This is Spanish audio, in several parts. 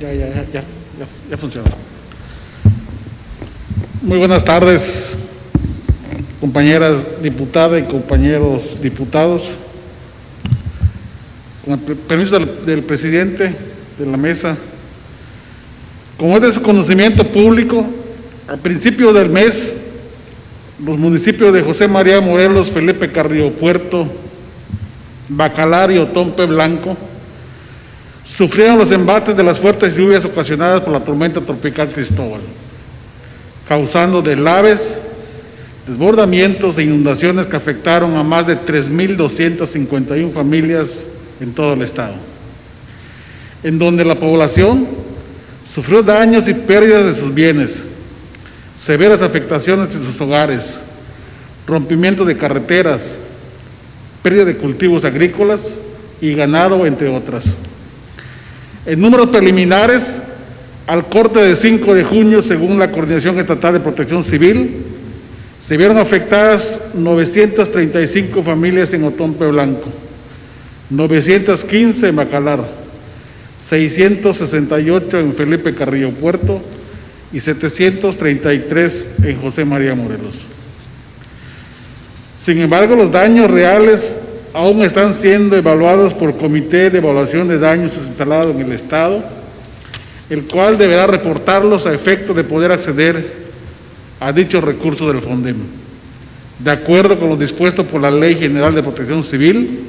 Ya, ya, ya, ya, ya, funciona. Muy buenas tardes, compañeras diputadas y compañeros diputados. Con el per- permiso del, del presidente de la mesa, como es de su conocimiento público, al principio del mes, los municipios de José María Morelos, Felipe Carrillo Puerto, Bacalar y Otompe Blanco sufrieron los embates de las fuertes lluvias ocasionadas por la tormenta tropical Cristóbal, causando deslaves, desbordamientos e inundaciones que afectaron a más de 3.251 familias en todo el estado, en donde la población sufrió daños y pérdidas de sus bienes, severas afectaciones en sus hogares, rompimiento de carreteras, pérdida de cultivos agrícolas y ganado, entre otras. En números preliminares, al corte de 5 de junio, según la Coordinación Estatal de Protección Civil, se vieron afectadas 935 familias en Otompe Blanco, 915 en Bacalar, 668 en Felipe Carrillo Puerto y 733 en José María Morelos. Sin embargo, los daños reales aún están siendo evaluados por Comité de Evaluación de Daños instalado en el Estado, el cual deberá reportarlos a efecto de poder acceder a dichos recursos del FONDEM, de acuerdo con lo dispuesto por la Ley General de Protección Civil,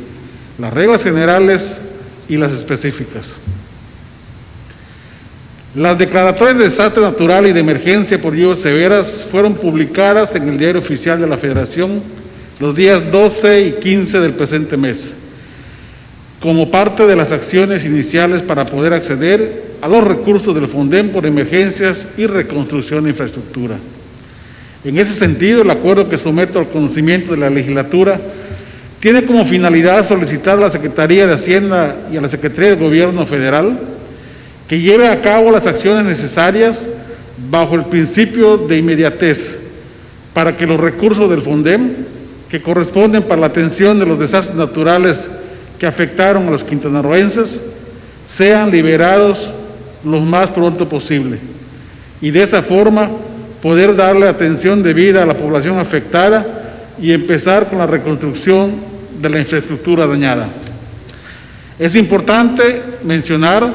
las reglas generales y las específicas. Las declaratorias de desastre natural y de emergencia por lluvias severas fueron publicadas en el Diario Oficial de la Federación los días 12 y 15 del presente mes, como parte de las acciones iniciales para poder acceder a los recursos del FONDEM por emergencias y reconstrucción de infraestructura. En ese sentido, el acuerdo que someto al conocimiento de la legislatura tiene como finalidad solicitar a la Secretaría de Hacienda y a la Secretaría de Gobierno Federal que lleve a cabo las acciones necesarias bajo el principio de inmediatez para que los recursos del FONDEM que corresponden para la atención de los desastres naturales que afectaron a los quintanarroenses sean liberados lo más pronto posible y de esa forma poder darle atención debida a la población afectada y empezar con la reconstrucción de la infraestructura dañada. Es importante mencionar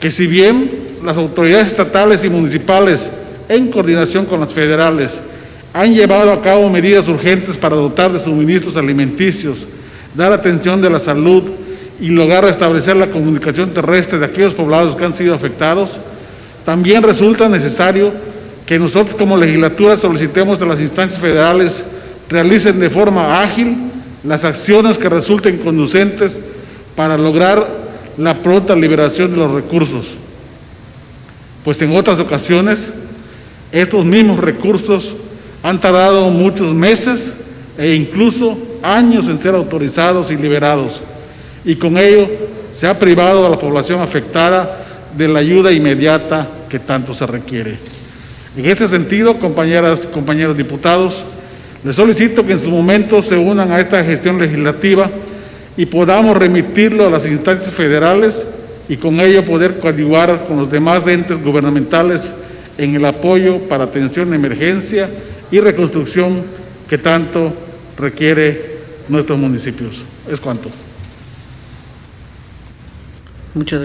que si bien las autoridades estatales y municipales, en coordinación con las federales, han llevado a cabo medidas urgentes para dotar de suministros alimenticios, dar atención de la salud y lograr restablecer la comunicación terrestre de aquellos poblados que han sido afectados, también resulta necesario que nosotros como legislatura solicitemos de las instancias federales realicen de forma ágil las acciones que resulten conducentes para lograr la pronta liberación de los recursos, pues en otras ocasiones estos mismos recursos han tardado muchos meses e incluso años en ser autorizados y liberados, y con ello se ha privado a la población afectada de la ayuda inmediata que tanto se requiere. En este sentido, compañeras compañeros diputados, les solicito que en su momento se unan a esta gestión legislativa y podamos remitirlo a las instancias federales y con ello poder coadyuvar con los demás entes gubernamentales en el apoyo para atención de emergencia y reconstrucción que tanto requiere nuestros municipios. Es cuanto. Muchas